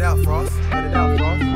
it out, Frost. Let it out, Frost.